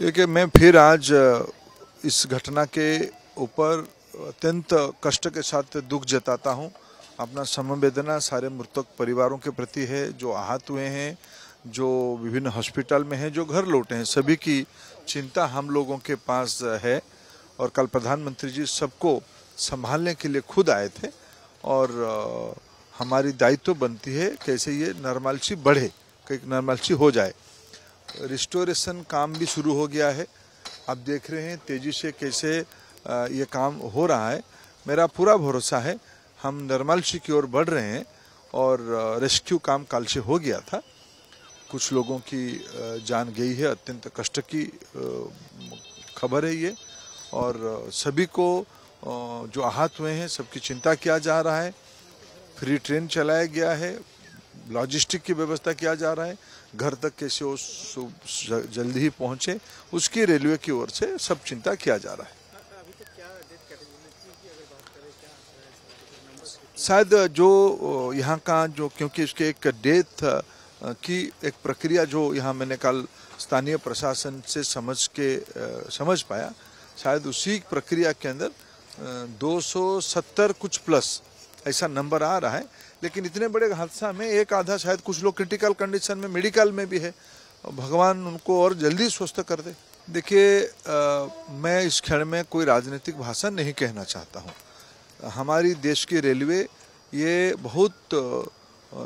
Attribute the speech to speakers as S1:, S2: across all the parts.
S1: देखिए, मैं फिर आज इस घटना के ऊपर अत्यंत कष्ट के साथ दुख जताता हूँ। अपना समवेदना सारे मृतक परिवारों के प्रति है, जो आहत हुए हैं, जो विभिन्न हॉस्पिटल में हैं, जो घर लौटे हैं, सभी की चिंता हम लोगों के पास है। और कल प्रधानमंत्री जी सबको संभालने के लिए खुद आए थे और हमारी दायित्व बनती है कैसे ये नॉर्मलसी बढ़े कहीं नॉर्मलसी हो जाए। रिस्टोरेशन काम भी शुरू हो गया है। आप देख रहे हैं तेज़ी से कैसे ये काम हो रहा है। मेरा पूरा भरोसा है, हम नॉर्मलसी की ओर बढ़ रहे हैं और रेस्क्यू काम कल से हो गया था। कुछ लोगों की जान गई है, अत्यंत कष्ट की खबर है ये। और सभी को जो आहत हुए हैं, सबकी चिंता किया जा रहा है। फ्री ट्रेन चलाया गया है लॉजिस्टिक की व्यवस्था किया जा रहा है, घर तक कैसे वो जल्दी ही पहुँचे, उसकी रेलवे की ओर से सब चिंता किया जा रहा है। शायद जो यहाँ का जो, क्योंकि उसके एक डेथ की एक प्रक्रिया जो यहाँ मैंने कल स्थानीय प्रशासन से समझ के समझ पाया, शायद उसी प्रक्रिया के अंदर 270 कुछ प्लस ऐसा नंबर आ रहा है, लेकिन इतने बड़े हादसा में एक आधा शायद कुछ लोग क्रिटिकल कंडीशन में मेडिकल में भी है। भगवान उनको और जल्दी स्वस्थ कर दे। देखिए मैं इस क्षण में कोई राजनीतिक भाषण नहीं कहना चाहता हूँ। हमारी देश की रेलवे ये बहुत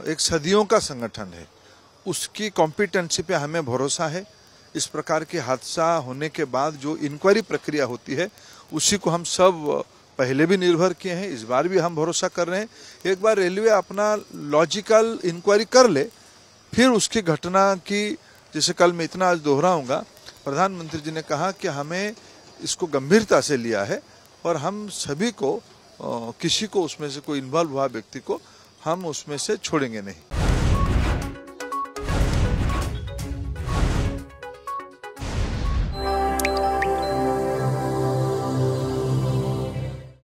S1: एक सदियों का संगठन है। उसकी कॉम्पिटेंसी पे हमें भरोसा है। इस प्रकार के हादसा होने के बाद जो इंक्वायरी प्रक्रिया होती है, उसी को हम सब पहले भी निर्भर किए हैं, इस बार भी हम भरोसा कर रहे हैं। एक बार रेलवे अपना लॉजिकल इंक्वायरी कर ले, फिर उसकी घटना की, जैसे कल मैं इतना आज दोहराऊँगा, प्रधानमंत्री जी ने कहा कि हमें इसको गंभीरता से लिया है और हम सभी को किसी को उसमें से कोई इन्वॉल्व हुआ व्यक्ति को हम उसमें से छोड़ेंगे नहीं।